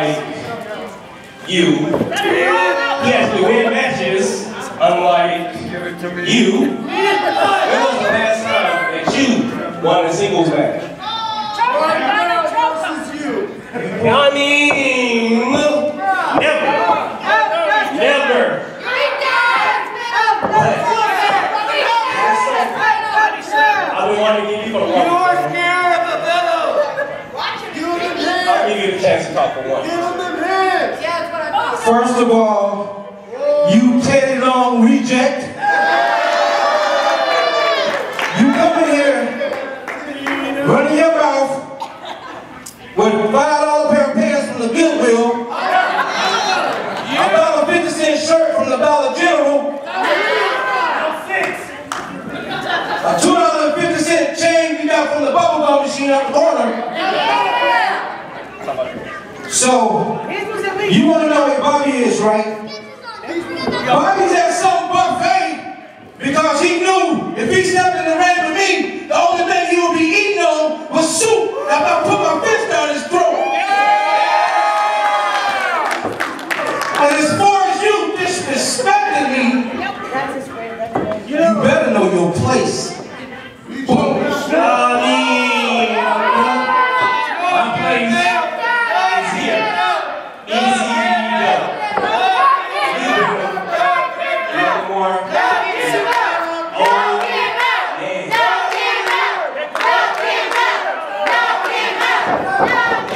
unlike you, Yes, we win matches unlike you. It was the last time that you won a singles match? I mean, never, never. I've been wanting to give you for long. while. Chance to talk for one. First of all, you Teddy Long reject. You come in here running your mouth with five dollar pair of pants from the Goodwill, a dollar fifty cent shirt from the Dollar General, a two dollar fifty cent chain you got from the bubble gum machine up the corner. So you want to know what Bobby is, right? Bobby's at some buffet because he knew if he stepped in the Não.